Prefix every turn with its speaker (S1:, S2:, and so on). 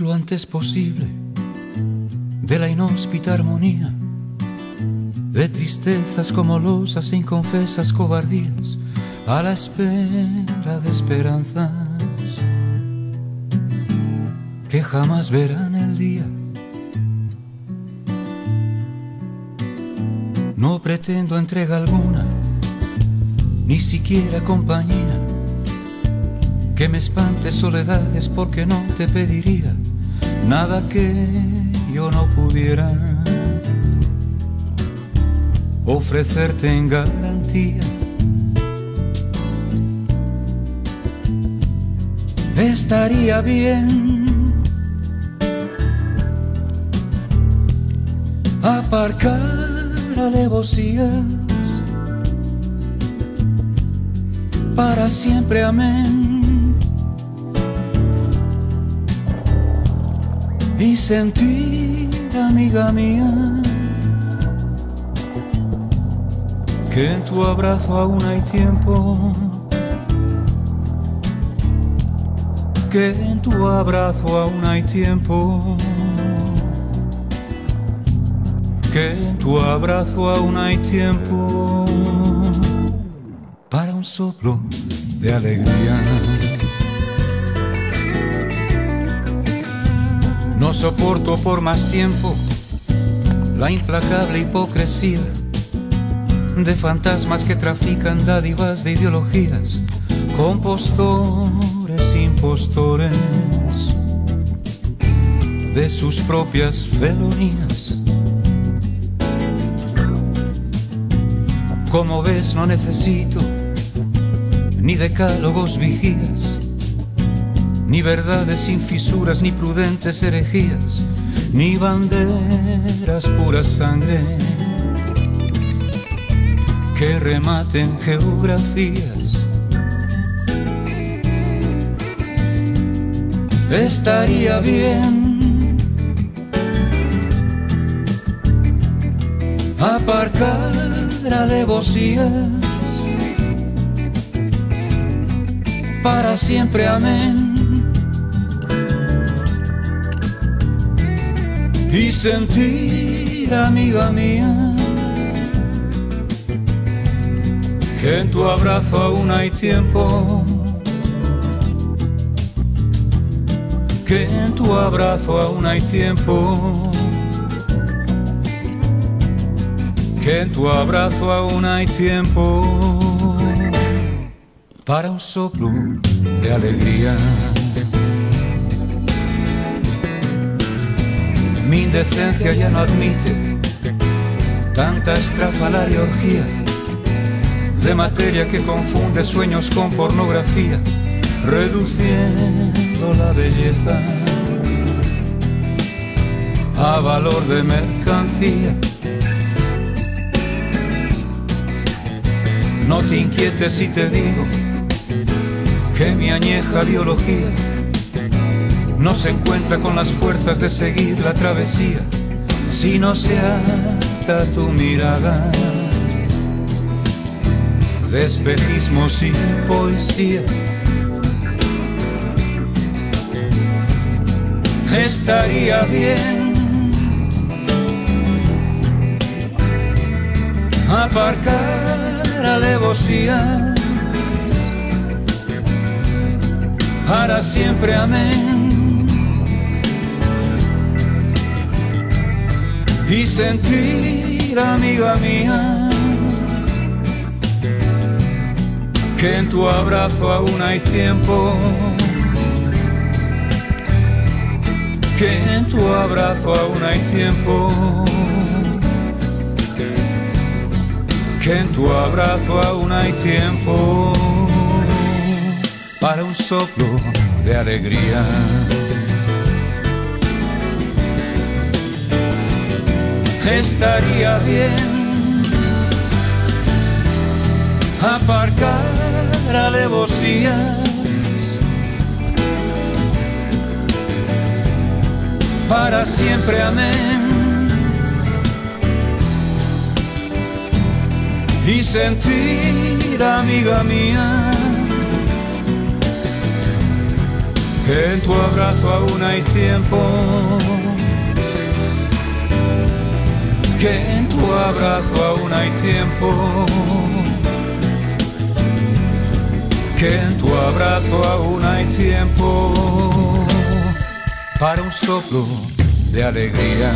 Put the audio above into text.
S1: lo antes posible de la inhóspita armonía de tristezas como losas e inconfesas cobardías a la espera de esperanzas que jamás verán el día. No pretendo entrega alguna, ni siquiera compañía, que me espante soledades porque no te pediría nada que yo no pudiera ofrecerte en garantía. Estaría bien aparcar alevosías para siempre, amén. Y sentir, amiga mía, que en tu abrazo aún hay tiempo, que en tu abrazo aún hay tiempo, que en tu abrazo aún hay tiempo para un soplo de alegría. No soporto por más tiempo la implacable hipocresía de fantasmas que trafican dádivas de ideologías, compostores, impostores de sus propias felonías. Como ves, no necesito ni decálogos vigías, ni verdades sin fisuras, ni prudentes herejías, ni banderas pura sangre que rematen geografías. Estaría bien aparcar alevosías para siempre, amén. Sentir, amiga mía, que en tu abrazo aún hay tiempo, que en tu abrazo aún hay tiempo, que en tu abrazo aún hay tiempo para un soplo de alegría. Indecencia ya no admite tanta estrafalaria orgía de materia que confunde sueños con pornografía, reduciendo la belleza a valor de mercancía. No te inquietes si te digo que mi añeja biología no se encuentra con las fuerzas de seguir la travesía si no se ata tu mirada de espejismos y poesía. Estaría bien aparcar alevosías para siempre, amén. Y sentir, amiga mía, que en tu abrazo aún hay tiempo, que en tu abrazo aún hay tiempo, que en tu abrazo aún hay tiempo para un soplo de alegría. Estaría bien aparcar alevosías para siempre, amén. Y sentir, amiga mía, que en tu abrazo aún hay tiempo, que en tu abrazo aún hay tiempo, que en tu abrazo aún hay tiempo para un soplo de alegría.